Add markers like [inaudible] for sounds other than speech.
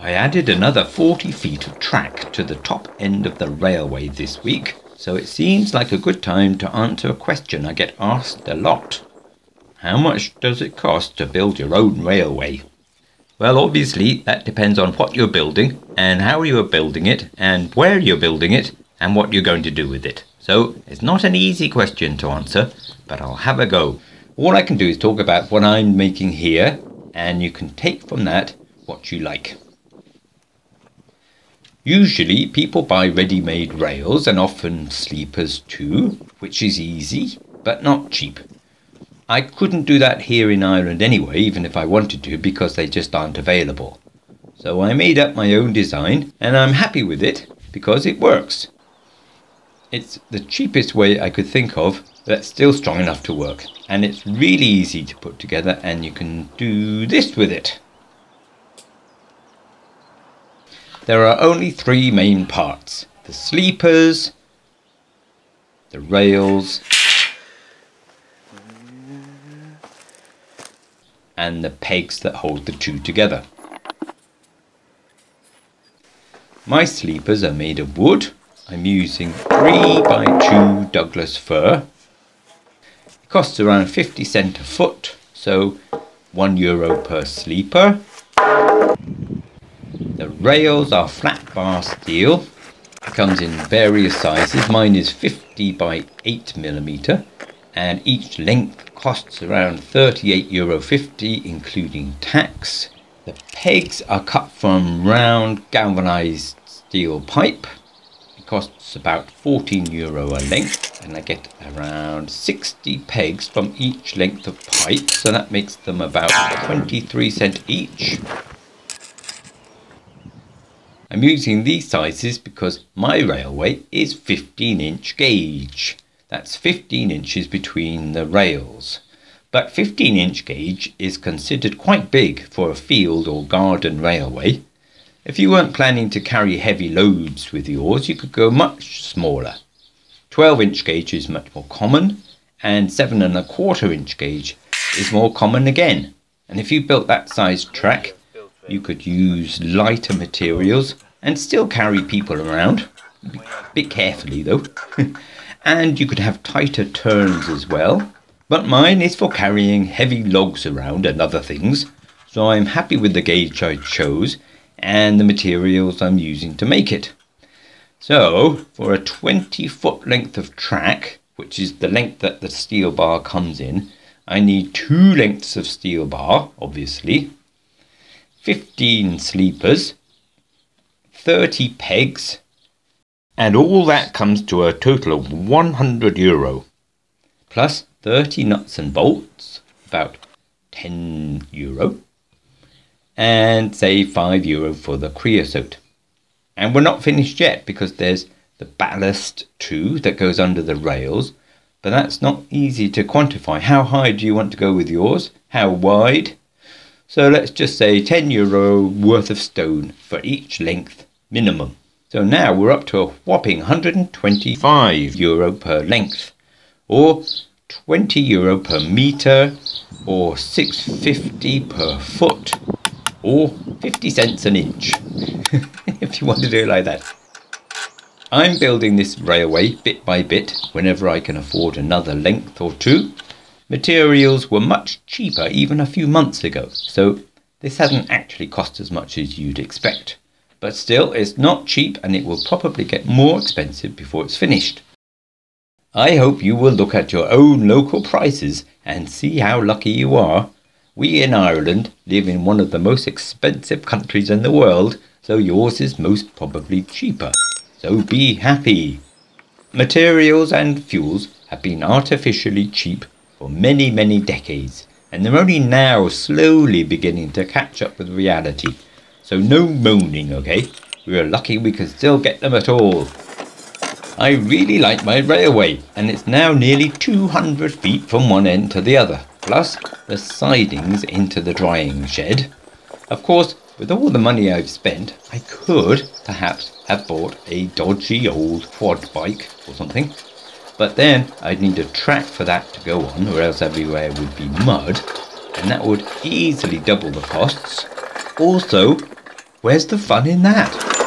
I added another 40 feet of track to the top end of the railway this week, so it seems like a good time to answer a question I get asked a lot. How much does it cost to build your own railway? Well, obviously, that depends on what you're building, and how you're building it, and where you're building it, and what you're going to do with it. So, it's not an easy question to answer, but I'll have a go. All I can do is talk about what I'm making here, and you can take from that what you like. Usually, people buy ready made rails and often sleepers too, which is easy but not cheap. I couldn't do that here in Ireland anyway, even if I wanted to, because they just aren't available. So I made up my own design, and I'm happy with it because it works. It's the cheapest way I could think of that's still strong enough to work, and it's really easy to put together, and you can do this with it. There are only three main parts the sleepers, the rails, and the pegs that hold the two together. My sleepers are made of wood. I'm using 3 by 2 Douglas fir. It costs around 50 cent a foot, so 1 euro per sleeper. The rails are flat bar steel. It comes in various sizes. Mine is 50 by 8 millimeter and each length costs around 38 euro 50 including tax. The pegs are cut from round galvanized steel pipe. It costs about 14 euro a length and I get around 60 pegs from each length of pipe so that makes them about 23 cent each. I'm using these sizes because my railway is 15 inch gauge. That's 15 inches between the rails. But 15 inch gauge is considered quite big for a field or garden railway. If you weren't planning to carry heavy loads with yours, you could go much smaller. 12 inch gauge is much more common, and 7 and a quarter inch gauge is more common again. And if you built that size track, you could use lighter materials and still carry people around. A bit carefully though. [laughs] and you could have tighter turns as well. But mine is for carrying heavy logs around and other things, so I'm happy with the gauge I chose and the materials I'm using to make it. So, for a 20 foot length of track, which is the length that the steel bar comes in, I need two lengths of steel bar, obviously, 15 sleepers, 30 pegs, and all that comes to a total of 100 euro, plus 30 nuts and bolts, about 10 euro, and say 5 euro for the creosote. And we're not finished yet because there's the ballast too that goes under the rails, but that's not easy to quantify. How high do you want to go with yours? How wide? So let's just say 10 euro worth of stone for each length minimum. So now we're up to a whopping 125 euro per length, or 20 euro per meter, or 650 per foot, or 50 cents an inch, [laughs] if you want to do it like that. I'm building this railway bit by bit whenever I can afford another length or two. Materials were much cheaper even a few months ago, so this hasn't actually cost as much as you'd expect. But still, it's not cheap and it will probably get more expensive before it's finished. I hope you will look at your own local prices and see how lucky you are. We in Ireland live in one of the most expensive countries in the world, so yours is most probably cheaper. So be happy. Materials and fuels have been artificially cheap for many, many decades, and they're only now slowly beginning to catch up with reality. So no moaning, okay? We are lucky we can still get them at all. I really like my railway, and it's now nearly 200 feet from one end to the other, plus the sidings into the drying shed. Of course, with all the money I've spent, I could perhaps have bought a dodgy old quad bike or something. But then I'd need a track for that to go on, or else everywhere would be mud, and that would easily double the costs. Also, Where's the fun in that?